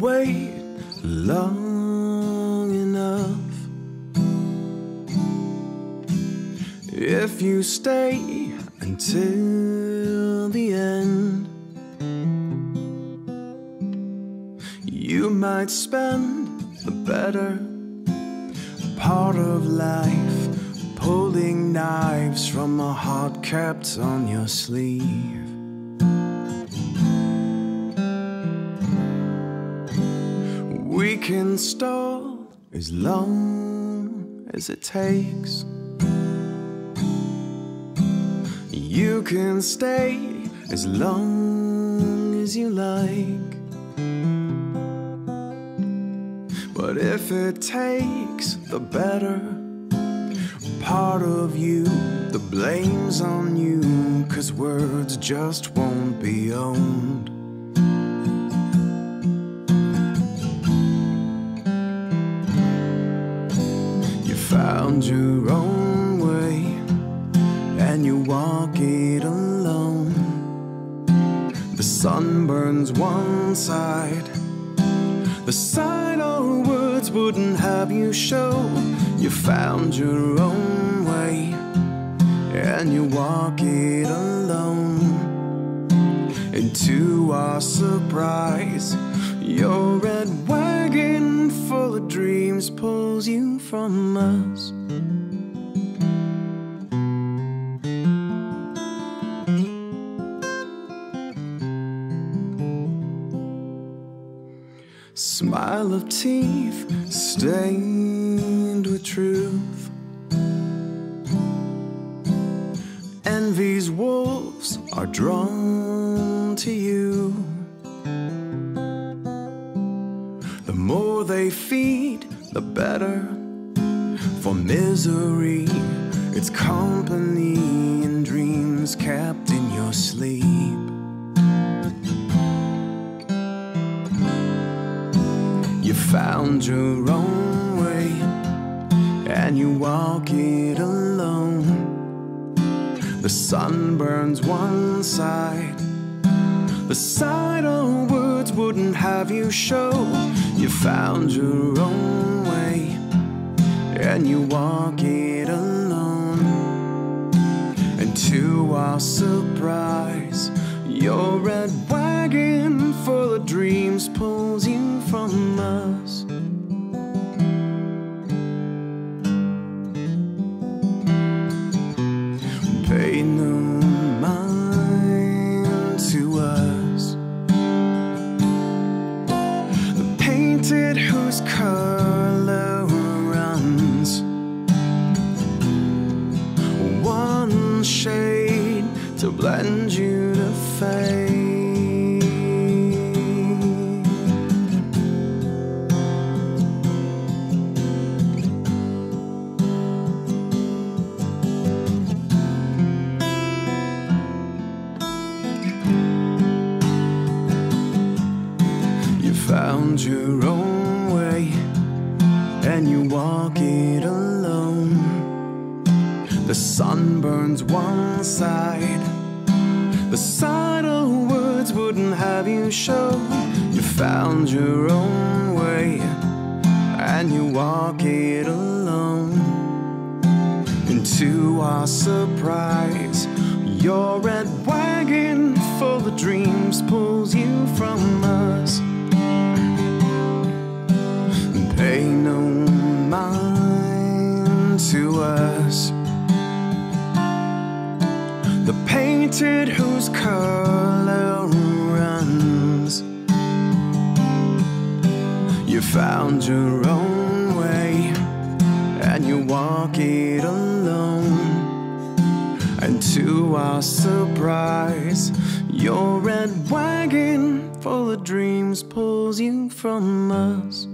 wait long enough, if you stay until the end, you might spend the better part of life pulling knives from a heart kept on your sleeve. Can stall as long as it takes. You can stay as long as you like. But if it takes the better part of you, the blame's on you, cause words just won't be owned. Found your own way and you walk it alone. The sun burns one side, the side our words wouldn't have you show. You found your own way and you walk it alone. And to our surprise, your red wagon full of dreams pulls you from us. Smile of teeth stained with truth. Envy's wolves are drawn to you. They feed, the better. For misery, it's company and dreams kept in your sleep. You found your own way and you walk it alone. The sun burns one side, the side our wouldn't have you show. You found your own way and you walk it alone. And to our surprise, your red wagon full of dreams pulls you from us. Color runs one shade to blend you to fade. You found your own and you walk it alone. The sun burns one side, the side of words wouldn't have you show. You found your own way and you walk it alone. And to our surprise, your red wagon full of dreams pulls you from us. Color runs. You found your own way and you walk it alone. And to our surprise, your red wagon full of dreams pulls you from us.